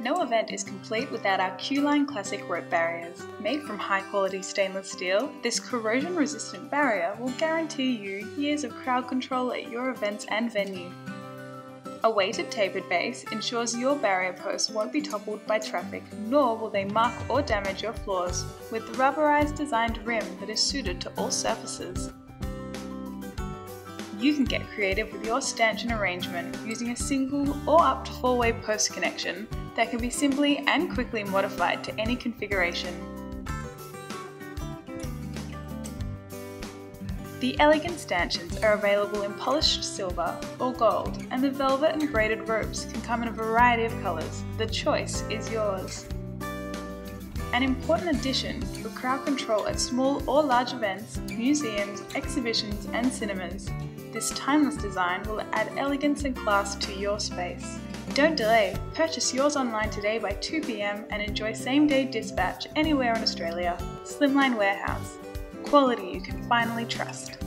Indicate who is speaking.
Speaker 1: No event is complete without our Q-Line Classic rope barriers. Made from high quality stainless steel, this corrosion resistant barrier will guarantee you years of crowd control at your events and venue. A weighted tapered base ensures your barrier posts won't be toppled by traffic, nor will they mark or damage your floors, with the rubberized designed rim that is suited to all surfaces. You can get creative with your stanchion arrangement using a single or up to four-way post connection that can be simply and quickly modified to any configuration. The elegant stanchions are available in polished silver or gold, and the velvet and braided ropes can come in a variety of colours. The choice is yours. An important addition for crowd control at small or large events, museums, exhibitions, and cinemas. This timeless design will add elegance and class to your space. Don't delay, purchase yours online today by 2pm and enjoy same day dispatch anywhere in Australia. Slimline Warehouse. Quality you can finally trust.